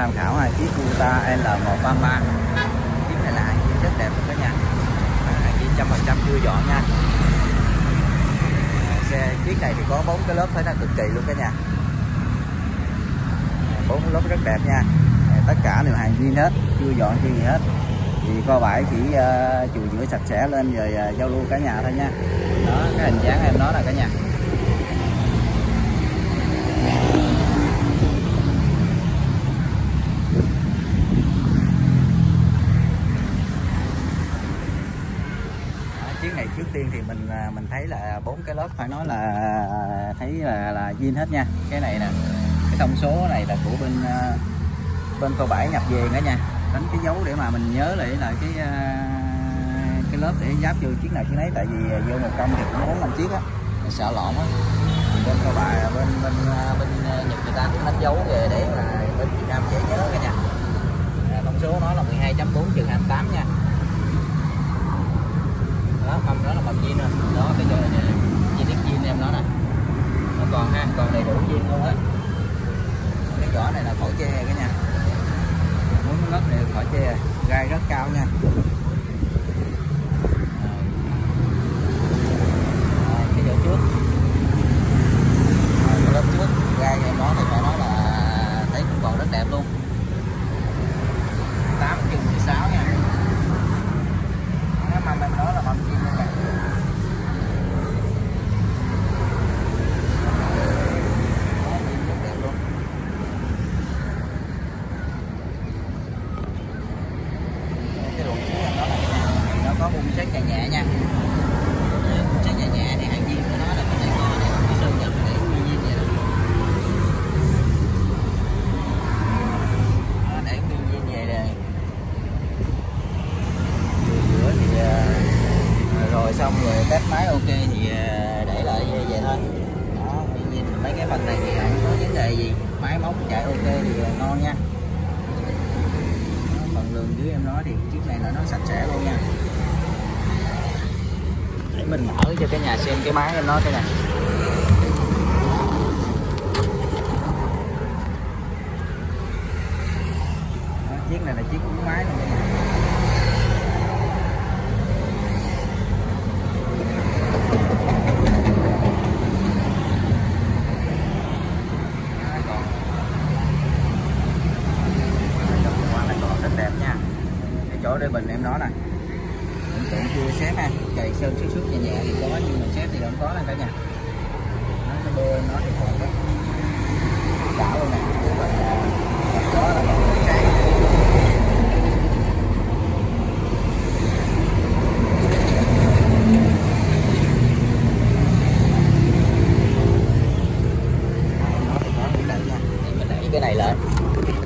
tham khảo hai chiếc Kuta L133 chiếc này là hàng chiếc rất đẹp luôn cả nhà hàng chiếc trăm phần trăm chưa dọn nha. Ờ, xe chiếc này thì có bốn cái lớp thấy nó cực kỳ luôn cả nhà bốn lớp rất đẹp nha. Ờ, tất cả đều hàng nguyên hết chưa dọn chưa gì hết. Thì coi bãi chỉ uh, chùi rửa sạch sẽ lên rồi uh, giao lưu cả nhà thôi nha. Đó cái hình dáng em nói là cả nhà. Phải nói là thấy là là zin hết nha. Cái này nè, cái thông số này là của bên ờ, bên cô bãi nhập về nữa nha. Đánh cái dấu để mà mình nhớ lại là cái ờ, cái lớp để giáp vô chiếc nào chiếc nấy, tại vì vô một công thì cũng muốn làm chiếc á. Sợ lộn á. Bên cô bãi, bên bên ờ, bên nhật người ta cũng đánh dấu về để mà bên việt nam dễ nhớ cả nha thông số nó là 12.4 trừ 28 nha. Đó mâm đó là mâm zin rồi. Đó cái chỗ này em nó nè. Nó còn ha, còn đầy đủ viên luôn hết cái vỏ này là khỏi tre cả nhà muốn lớp này khỏi tre, gai rất cao nha cái chỗ trước cái lớp trước gai em nó thì phải nói là thấy cũng còn rất đẹp luôn 8 chừng 16 nha cái mâm em đó là mâm chim luôn nè cái ruộng xuống em đó là cái nó có bung xét nhẹ nhẹ nha. Bung xét nhẹ nhẹ thì hàng viên của nó là mình này có này cái sơn nhập để nguyên viên vậy đó. Để nguyên nhiên vậy nè. Rửa thì à, à, rồi xong rồi test máy ok thì à, để lại về vậy thôi. Đó tuy nhiên mấy cái phần này thì không có vấn đề gì. Máy móc chạy ok thì ngon nha. Đó, phần lường dưới em nói thì chiếc này là nó sạch sẽ luôn nha mình mở cho cái nhà xem cái máy em nói cái này đó, chiếc này là chiếc cuốn máy luôn nha rất đẹp nha cái chỗ để bình em nói nè hiện tượng chưa xếp ha chạy sơn chút chút nhẹ nhẹ thì có nhưng mà xếp thì không có nè cả nhà nó cái bơ nó thì còn rất đảo luôn nè đó là một cái nó thì có cái này nha để mình đẩy cái này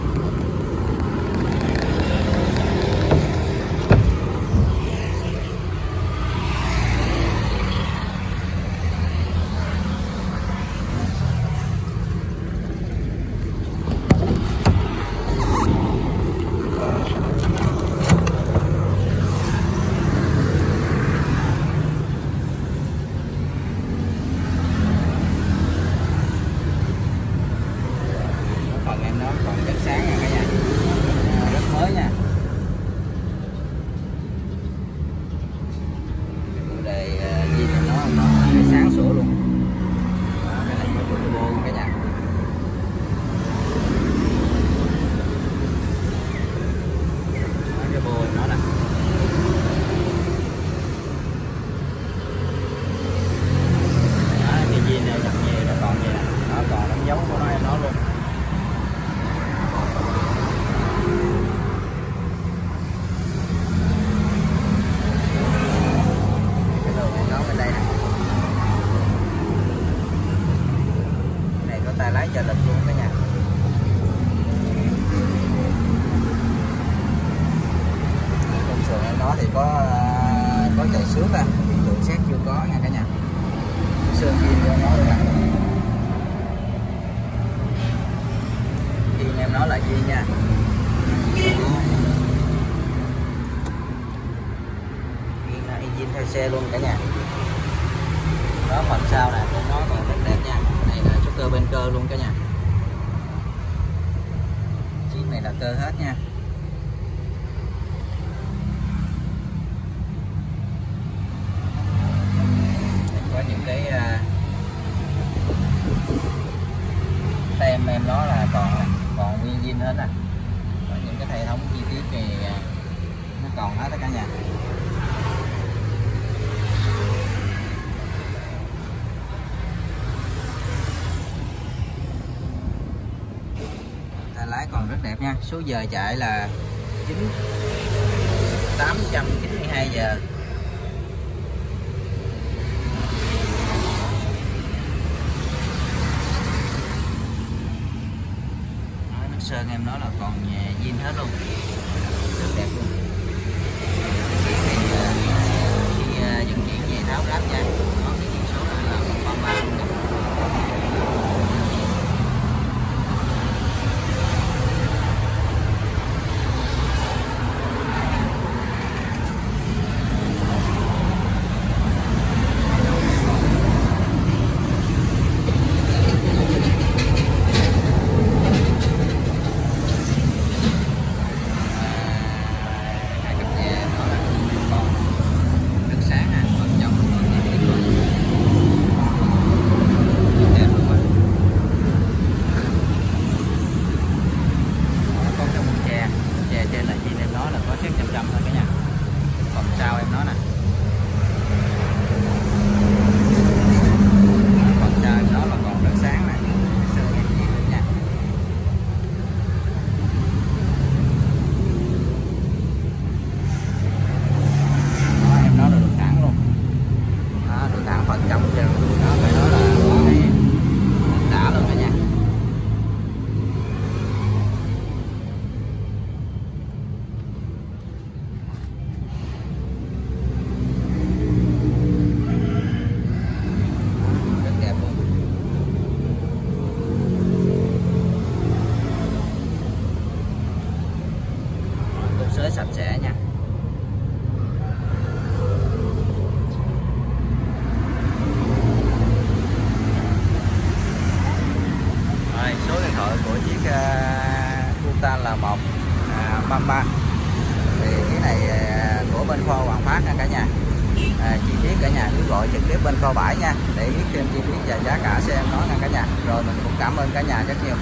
lên phần em nó còn rất sáng nha cả nhà À, rất mới nha chủ đề uh, gì thì nó nó rất sáng sủa luôn đó, cái này có turbo cả nhà đó, cái bô nó nè đó, cái gì này nhập về nó còn vậy nè nó còn đánh dấu của nó em nó luôn cái đồ này nó bên đây nè cái này có tay lái trợ lực luôn cả nhà đó thì có à, có chạy xước à hiện tượng xét chưa có nha cả nhà. Sơn kim cho nó luôn nè. Em nói là zin nha. Zin là engine theo xe luôn cả nhà. Đó, phần sau này cũng nó còn rất đẹp nha. Này là chút cơ bên cơ luôn cả nhà. Chiếc này là cơ hết nha. đẹp nha. Số giờ chạy là 9 892 giờ. Nước sơn em nói là còn viên hết luôn. Rất đẹp luôn. hóa nha cả nhà. À, chi tiết cả nhà cứ gọi trực tiếp bên kho bãi nha để biết thêm chi tiết và giá cả xe em nói nha cả nhà. Rồi mình cũng cảm ơn cả nhà rất nhiều.